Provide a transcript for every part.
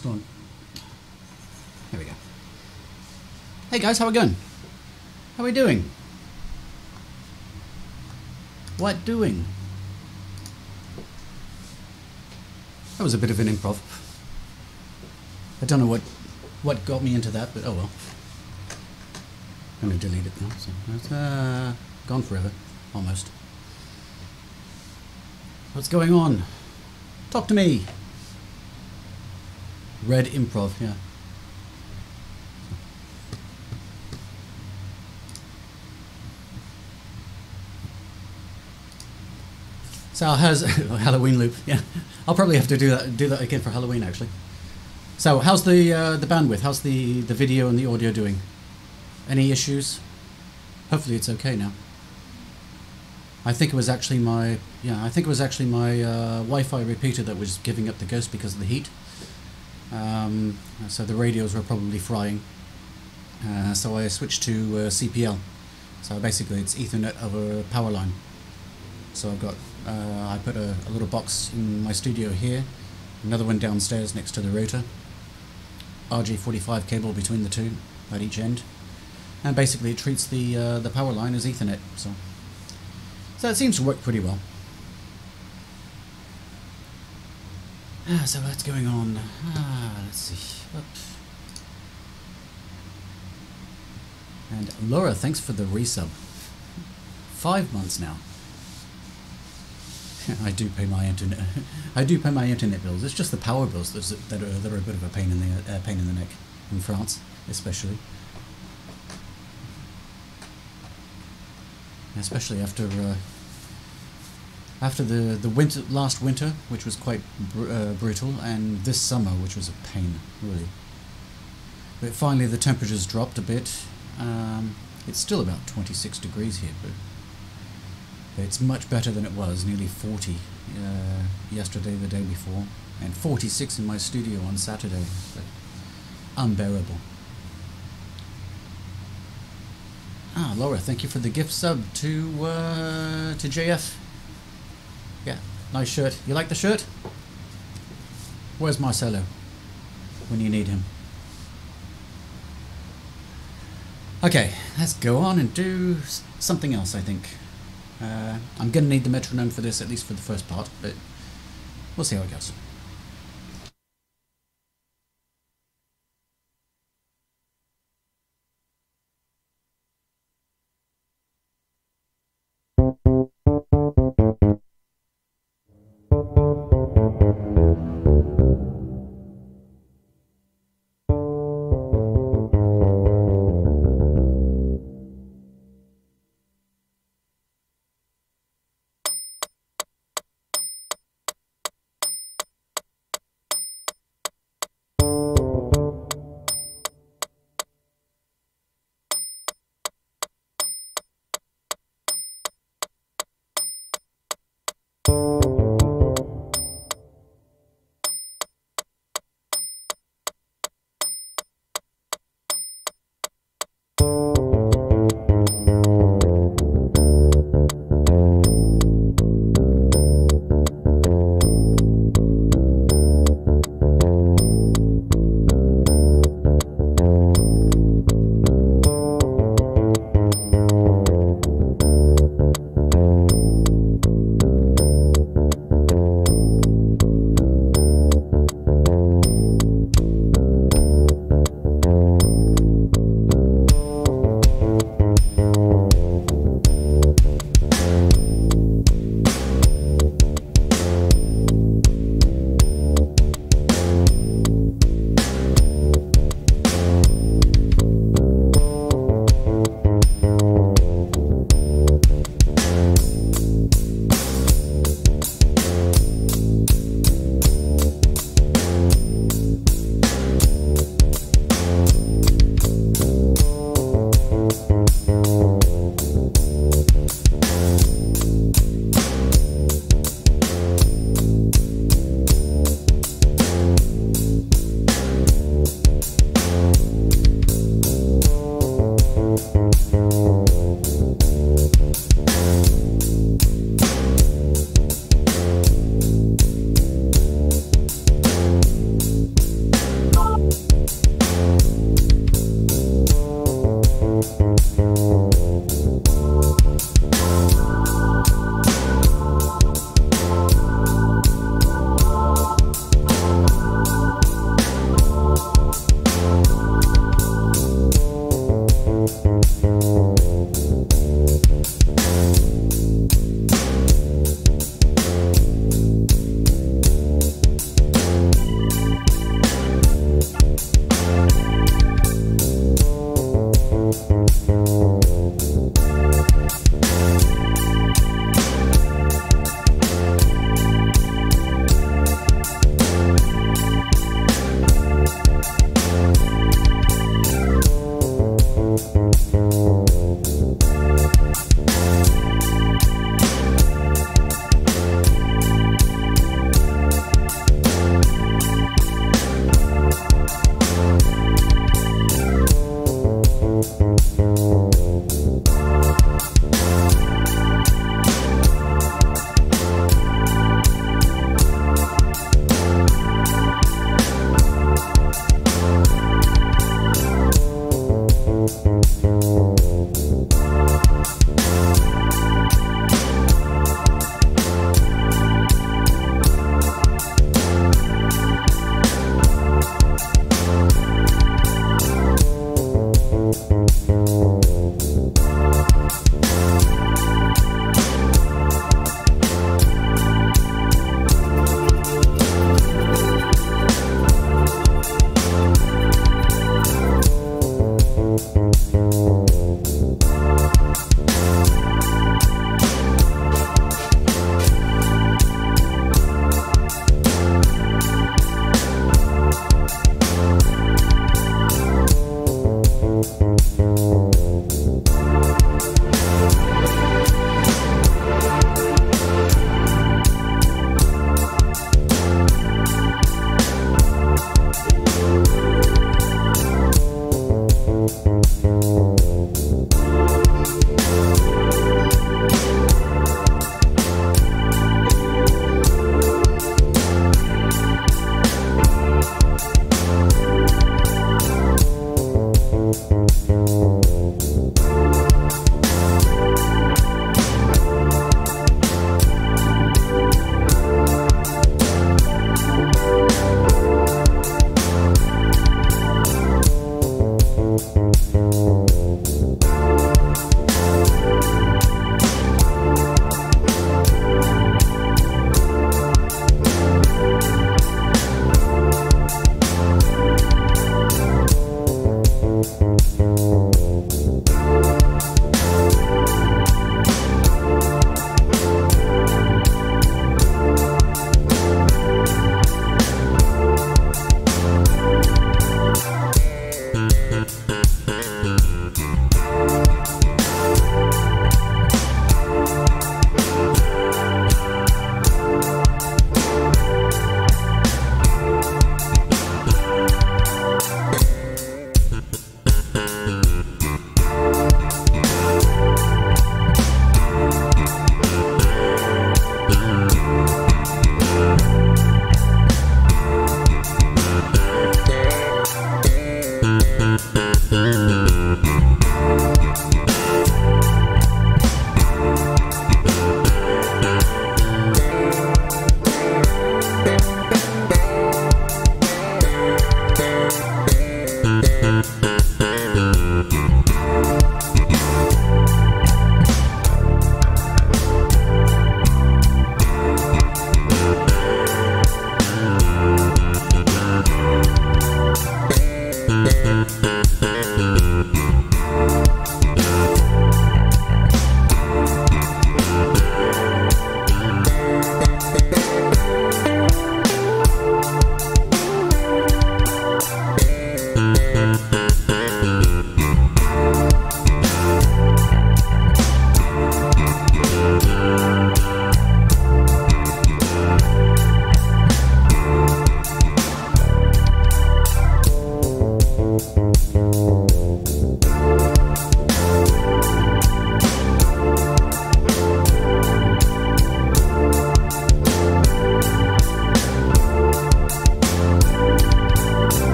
Done. There we go. Hey guys, how are we going? How are we doing? What doing? That was a bit of an improv. I don't know what what got me into that, but oh well. I'm gonna delete it now. So that's uh, gone forever, almost. What's going on? Talk to me. Red improv, yeah. So how's Halloween loop? Yeah, I'll probably have to do that do that again for Halloween actually. So how's the uh, the bandwidth? How's the the video and the audio doing? Any issues? Hopefully it's okay now. I think it was actually my yeah I think it was actually my uh, Wi-Fi repeater that was giving up the ghost because of the heat. Um, so the radios were probably frying. Uh, so I switched to uh, CPL. So basically it's Ethernet over power line. So I've got uh, I put a, a, little box in my studio here, another one downstairs next to the router. RJ45 cable between the two at each end, and basically it treats the uh, the power line as Ethernet. So so it seems to work pretty well. Ah, so what's going on? Ah, let's see. Oops. And Laura, thanks for the resub. Five months now. I do pay my internet. I do pay my internet bills. It's just the power bills that are, that are a bit of a pain in the uh, pain in the neck in France, especially. Especially after uh, after the the winter last winter, which was quite br uh, brutal, and this summer, which was a pain, really. But finally, the temperatures dropped a bit. Um, it's still about 26 degrees here, but it's much better than it was, nearly 40 uh, yesterday, the day before, and 46 in my studio on Saturday. Unbearable. Ah, Laura, thank you for the gift sub to uh, to JF. Nice shirt. You like the shirt? Where's Marcelo when you need him? Okay, let's go on and do something else, I think. Uh, I'm going to need the metronome for this, at least for the first part, but we'll see how it goes.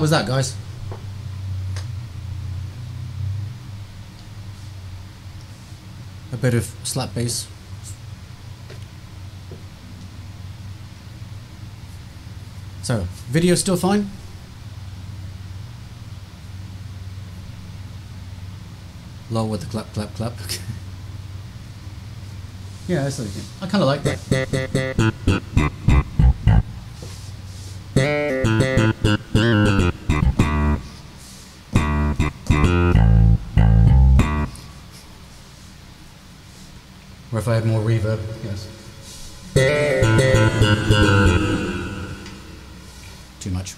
How was that, guys? A bit of slap bass. So, video still fine? Low with the clap, clap, clap. yeah, that's okay. I kind of like that. If I had more reverb, yes. Too much.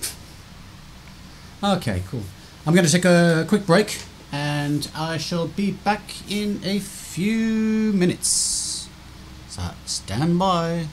Okay, cool. I'm going to take a quick break and I shall be back in a few minutes. So stand by.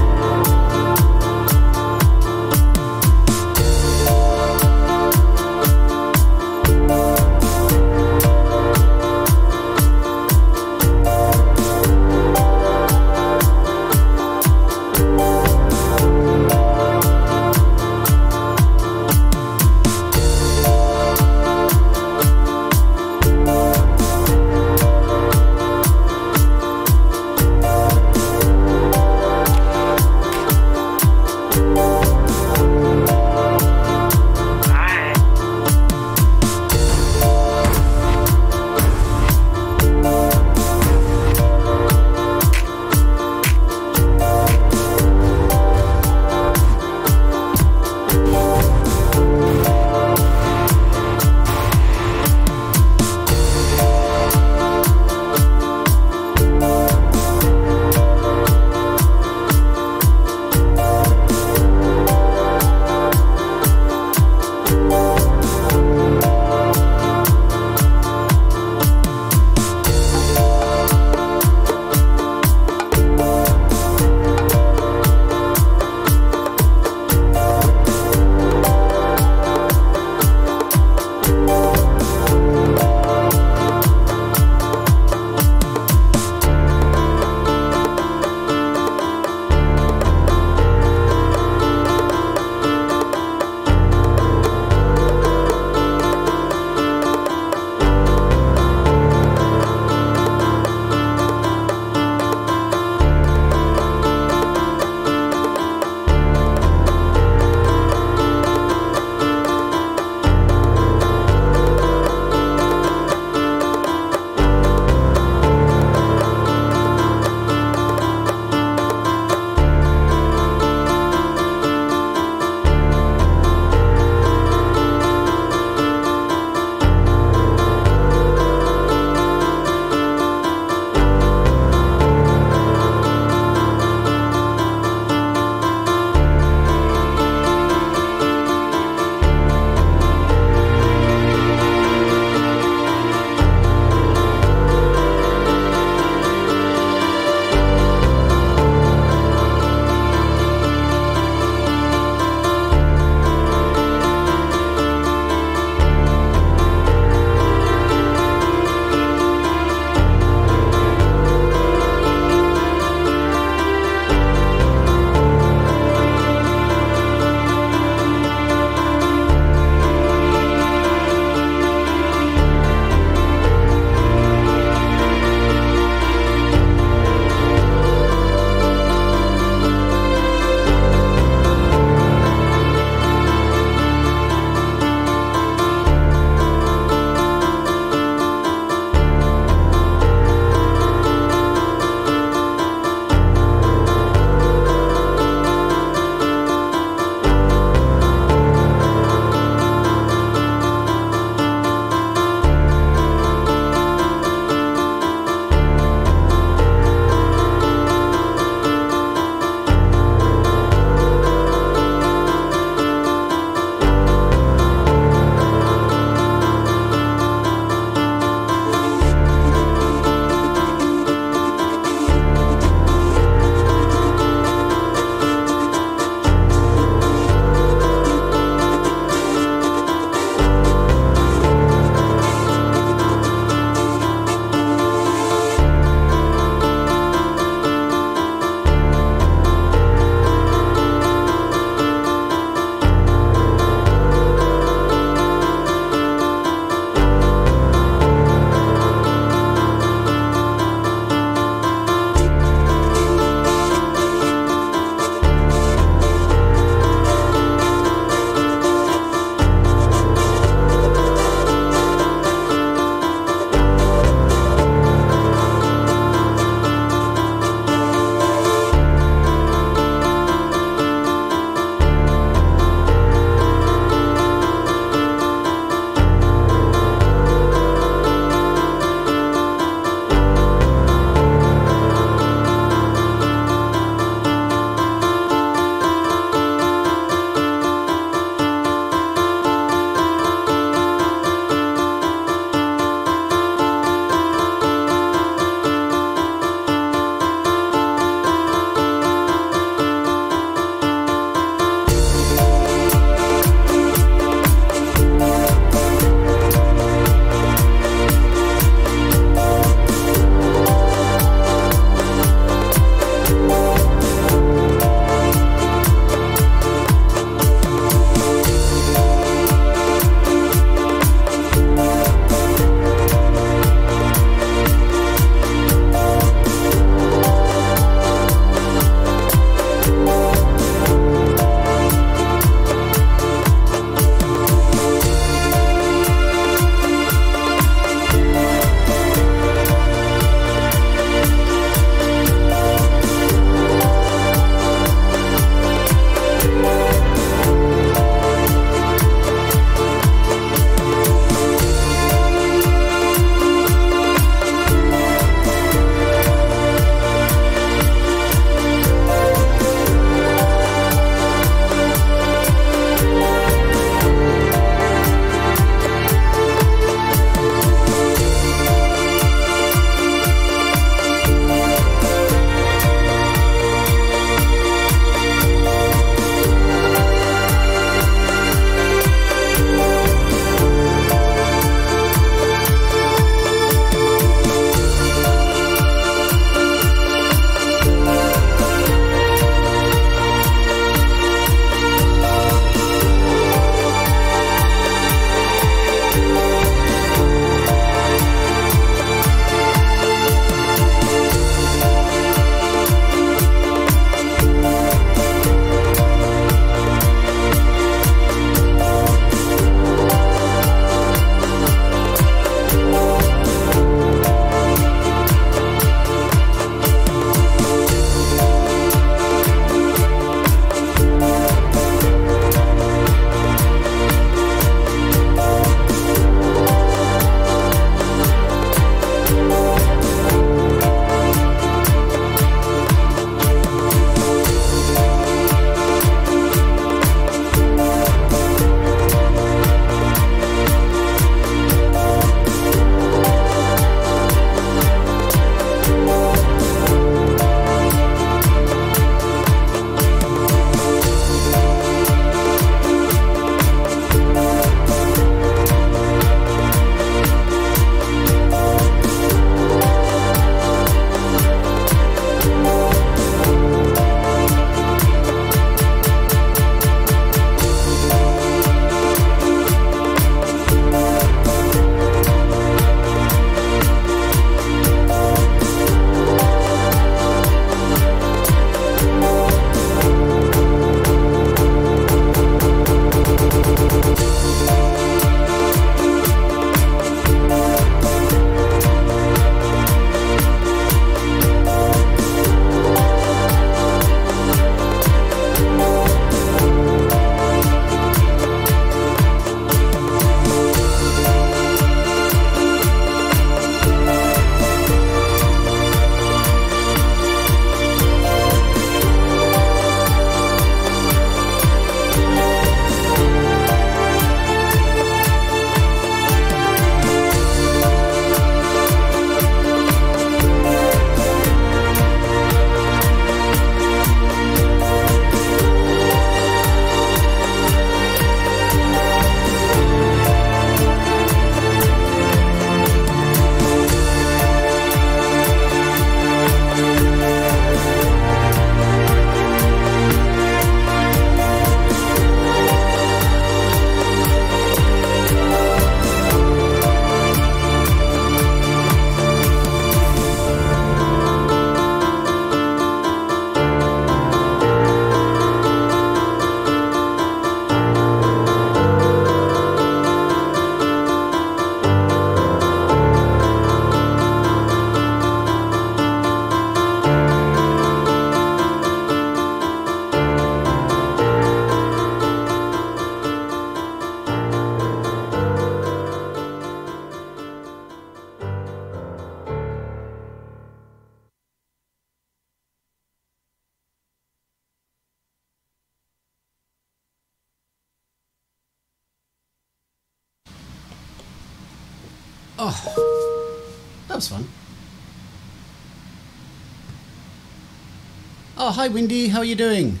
Hi Windy, how are you doing?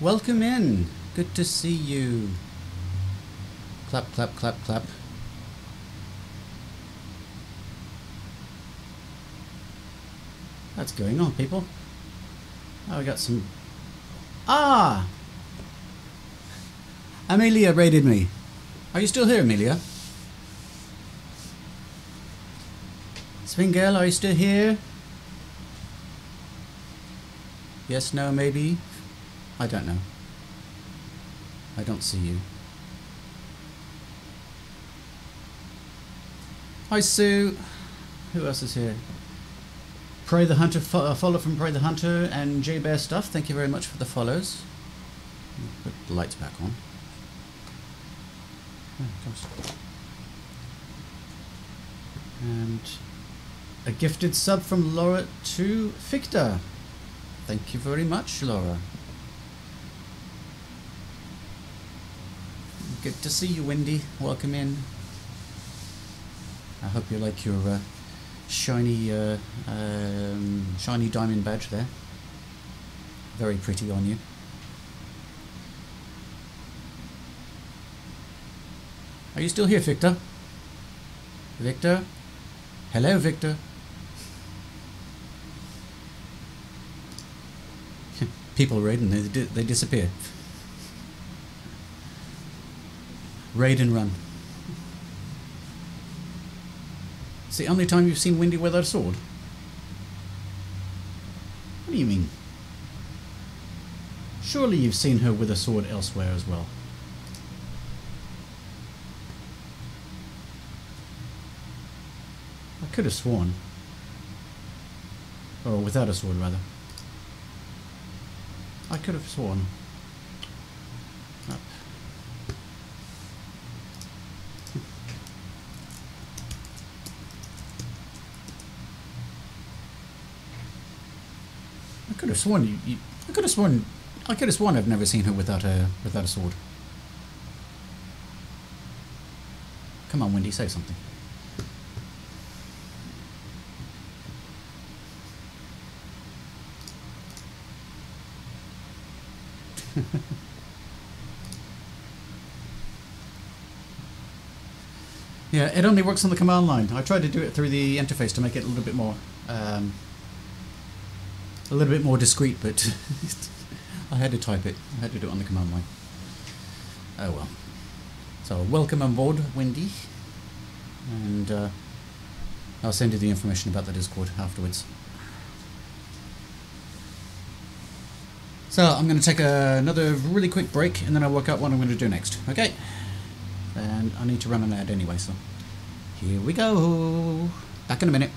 Welcome in. Good to see you. Clap, clap, clap, clap. That's going on, people. Oh, we got some. Ah! Amelia raided me. Are you still here, Amelia? Swing girl, are you still here? Yes, no, maybe? I don't know. I don't see you. Hi, Sue. Who else is here? Pray the Hunter, fo uh, follow from Pray the Hunter and J Bear Stuff. Thank you very much for the follows. Put the lights back on. And a gifted sub from Laura to Ficta. Thank you very much, Laura. Good to see you, Wendy. Welcome in. I hope you like your uh, shiny, uh, um, shiny diamond badge there. Very pretty on you. Are you still here, Victor? Victor? Hello, Victor. People raid and they, they disappear. Raid and run. It's the only time you've seen Windy with a sword. What do you mean? Surely you've seen her with a sword elsewhere as well. I could have sworn. Or without a sword, rather. I could have sworn. I could have sworn you, you, I could have sworn I could have sworn I've never seen her without a without a sword. Come on, Wendy, say something. yeah, it only works on the command line. I tried to do it through the interface to make it a little bit more, um, a little bit more discreet, but I had to type it. I had to do it on the command line. Oh well. So welcome on board, Wendy, and uh, I'll send you the information about the Discord afterwards. So I'm going to take a, another really quick break and then I'll work out what I'm going to do next. Okay? And I need to run an ad anyway, so here we go. Back in a minute.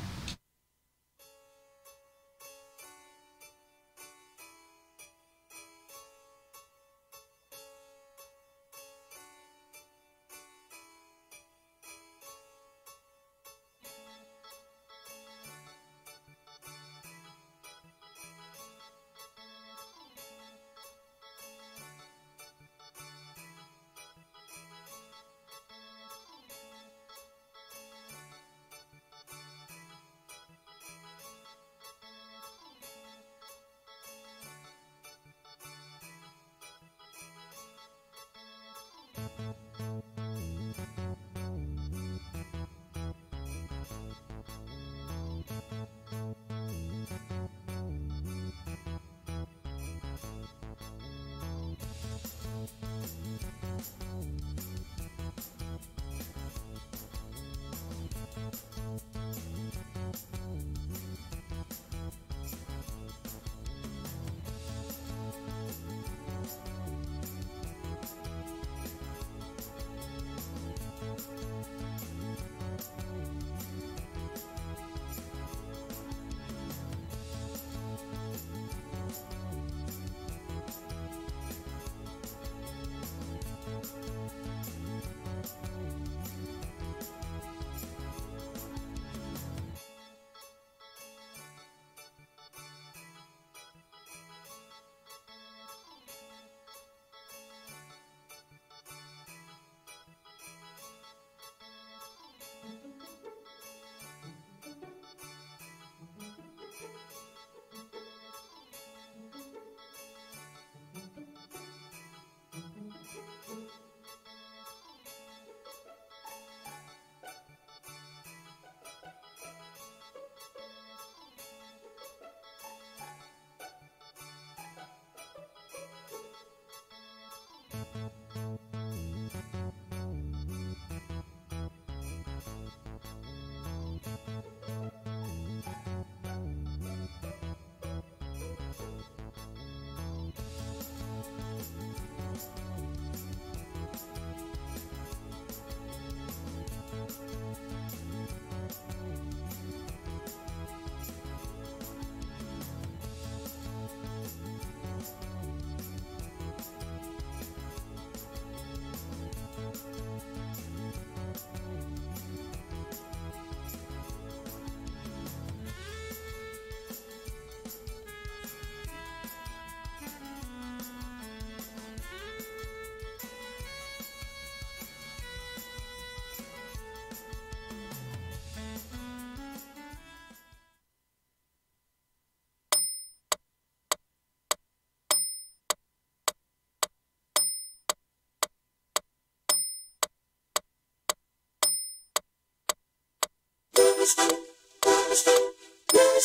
Thank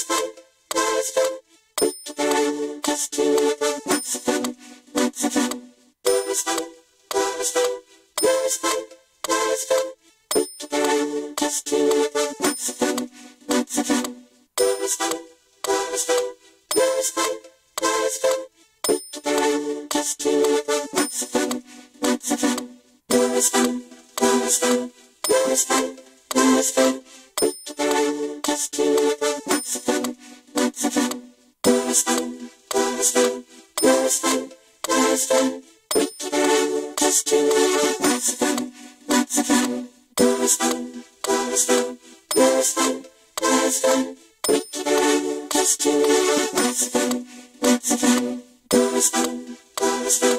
you. Doors to, doors to, doors to.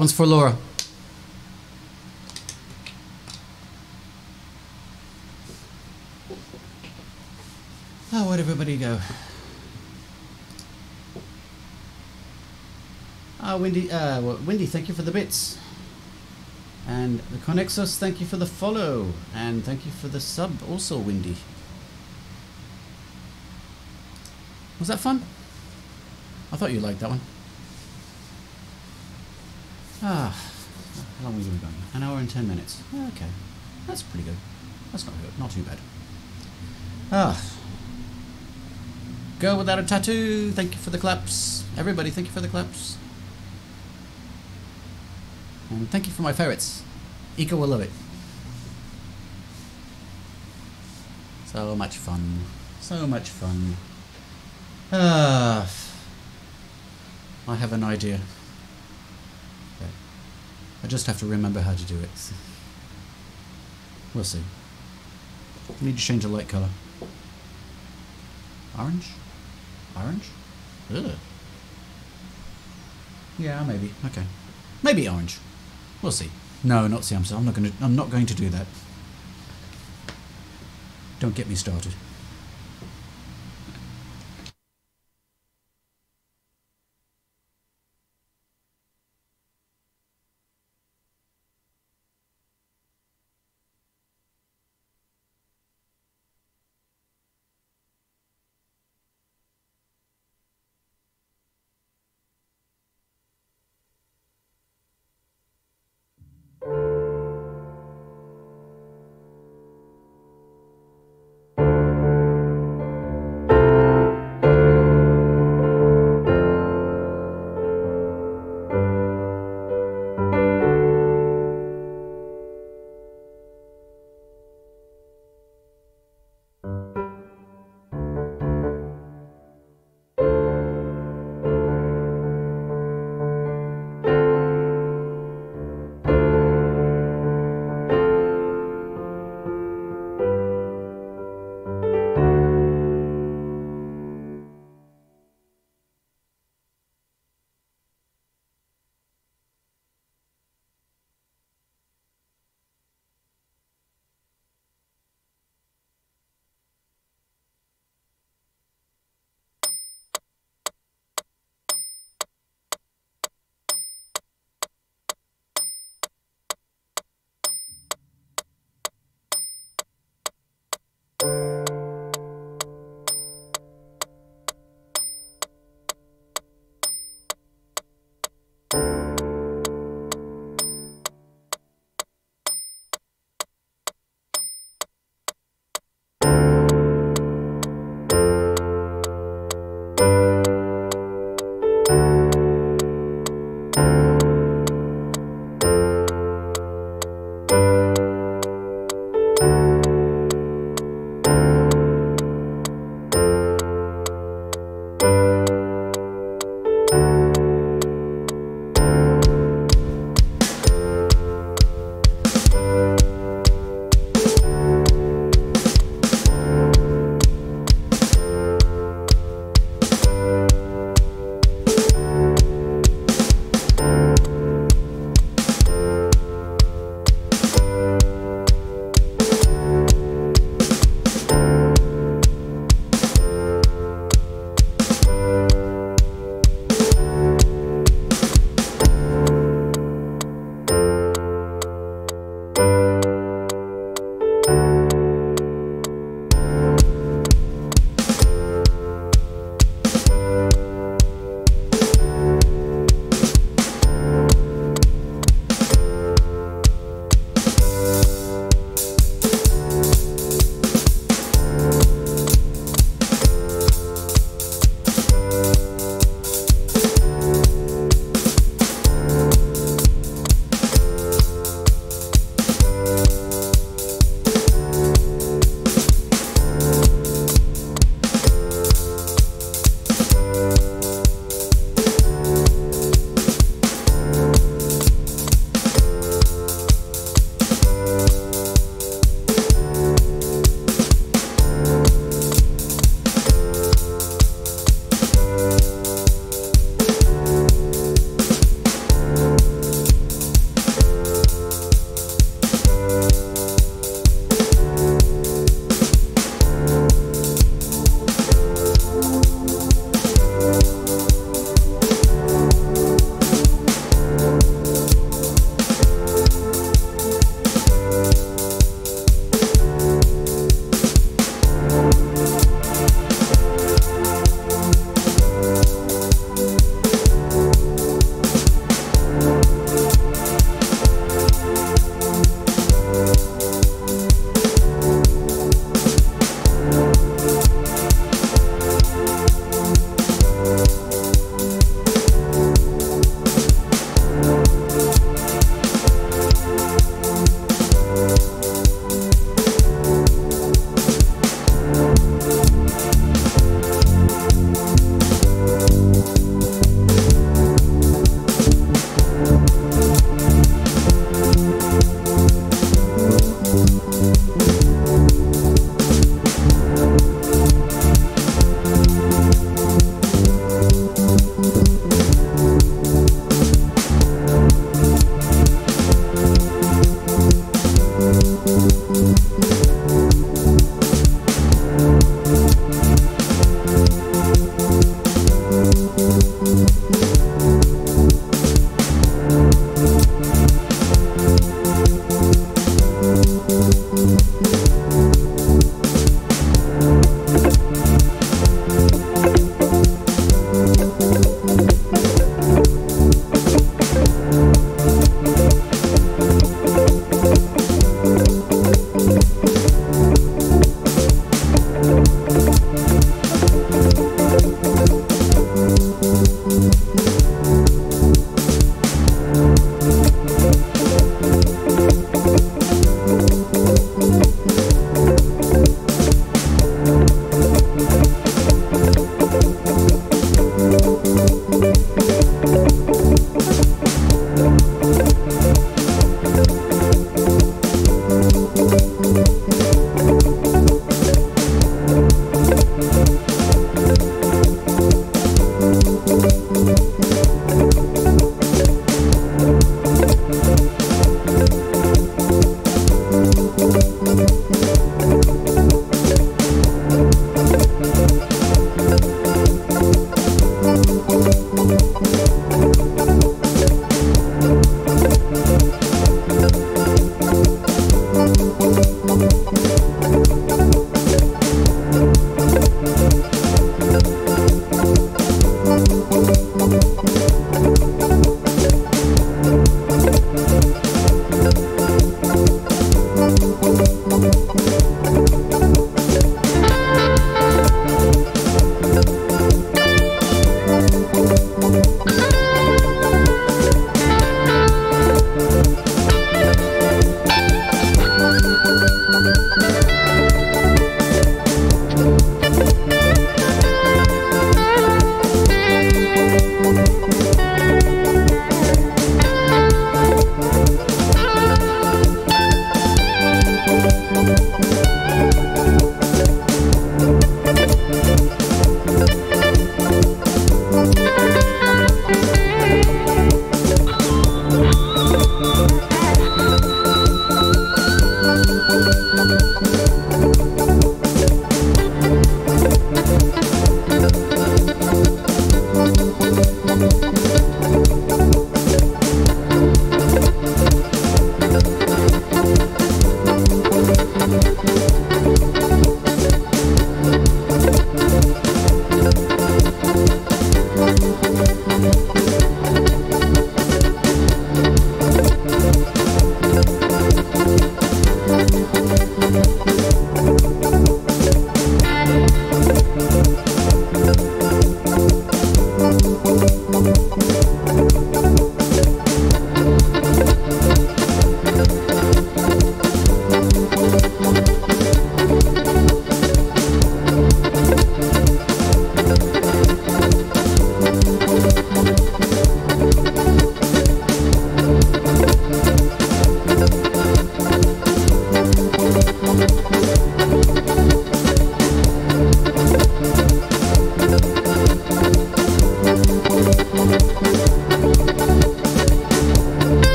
One's for Laura. Oh, where'd everybody go? Ah, Windy, uh, well, Windy, thank you for the bits. And the Connexus, thank you for the follow. And thank you for the sub also, Windy. Was that fun? I thought you liked that one. Ah, how long have we been going? An hour and ten minutes. Okay, that's pretty good. That's not good. Not too bad. Ah. Girl without a tattoo, thank you for the claps. Everybody, thank you for the claps. And thank you for my ferrets. Ika will love it. So much fun. So much fun. Ah. I have an idea. I just have to remember how to do it. We'll see. I need to change the light color. Orange? Orange? Ugh. Yeah, maybe. Okay. Maybe orange. We'll see. No, not Samsung. I'm not going to. I'm not going to do that. Don't get me started.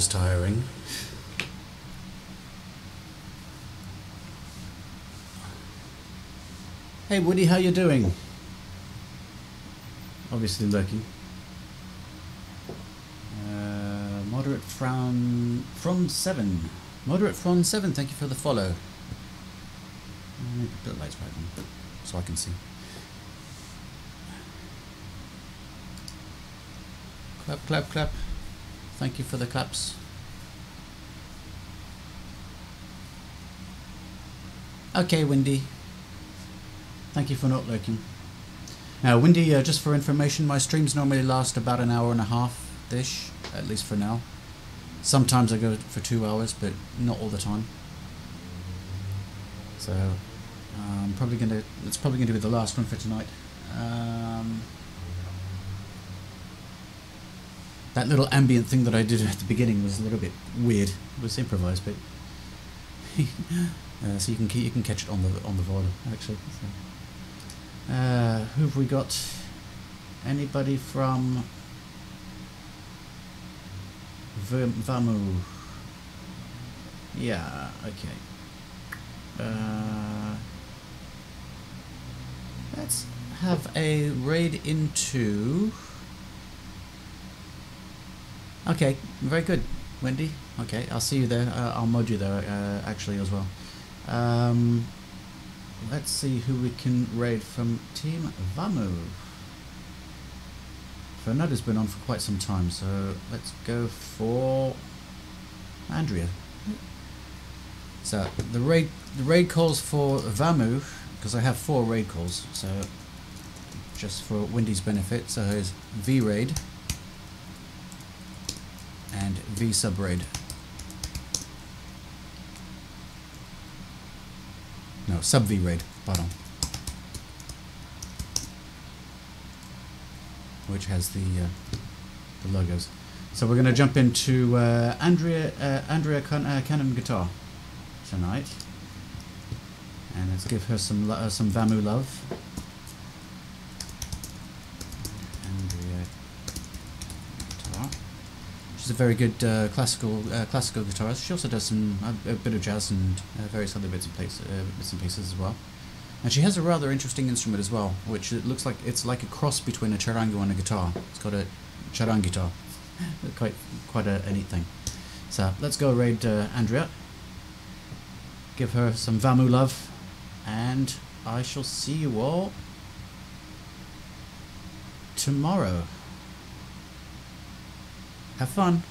Was tiring. Hey Woody, how you doing? Obviously lurking. Uh, moderate frown from seven. Moderate from seven. Thank you for the follow. Maybe put the lights right on so I can see. Clap, clap, clap. Thank you for the claps. Okay, Windy. Thank you for not lurking. Now, Windy, uh, just for information, my streams normally last about an hour and a half-ish, at least for now. Sometimes I go for two hours, but not all the time. So, I'm probably gonna. It's probably gonna be the last one for tonight. Um, that little ambient thing that I did at the beginning was a little bit weird. It was improvised, but uh, so you can you can catch it on the on the VOD actually. So. Uh, who have we got? Anybody from Vamu? Yeah. Okay. Uh, let's have a raid into. Okay, very good, Wendy. Okay, I'll see you there. Uh, I'll mod you there uh, actually as well. Um, let's see who we can raid from Team Vamu. Fernando's been on for quite some time, so let's go for Andrea. So the raid the raid calls for Vamu because I have four raid calls. So just for Wendy's benefit, so here's V raid and V sub raid. No, sub V raid, pardon. Which has the uh, the logos. So we're going to jump into uh, Andrea uh, Andrea Can- uh, Cannon guitar tonight, and let's give her some uh, some Vamu love. A very good uh, classical uh, classical guitarist. She also does some a, a bit of jazz and uh, various other bits and, place, uh, bits and pieces as well. And she has a rather interesting instrument as well, which it looks like it's like a cross between a charango and a guitar. It's got a charang guitar, quite quite a, a neat thing. So let's go raid uh, Andrea. Give her some Vamu love, and I shall see you all tomorrow. Have fun.